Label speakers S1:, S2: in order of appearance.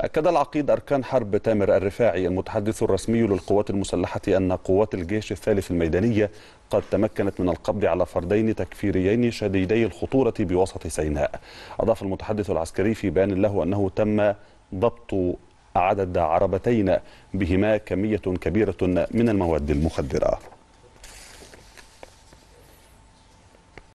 S1: أكد العقيد أركان حرب تامر الرفاعي المتحدث الرسمي للقوات المسلحة أن قوات الجيش الثالث الميدانية قد تمكنت من القبض على فردين تكفيريين شديدي الخطورة بوسط سيناء. أضاف المتحدث العسكري في بيان له أنه تم ضبط عدد عربتين بهما كمية كبيرة من المواد المخدرة.